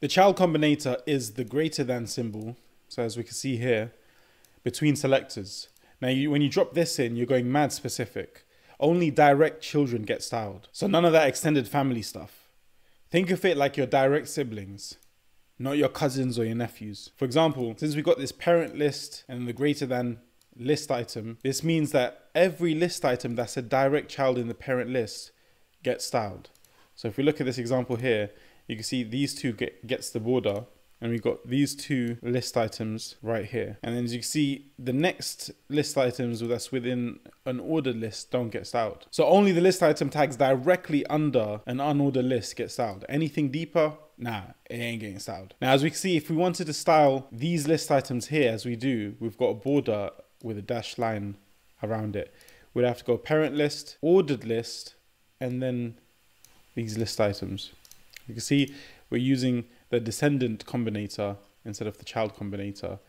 The child combinator is the greater than symbol, so as we can see here, between selectors. Now, you, when you drop this in, you're going mad specific. Only direct children get styled. So none of that extended family stuff. Think of it like your direct siblings, not your cousins or your nephews. For example, since we got this parent list and the greater than list item, this means that every list item that's a direct child in the parent list gets styled. So if we look at this example here, you can see these two get, gets the border and we've got these two list items right here. And then as you can see, the next list items that's within an ordered list don't get styled. So only the list item tags directly under an unordered list get styled. Anything deeper, nah, it ain't getting styled. Now, as we can see, if we wanted to style these list items here, as we do, we've got a border with a dashed line around it. We'd have to go parent list, ordered list, and then these list items. You can see we're using the descendant combinator instead of the child combinator.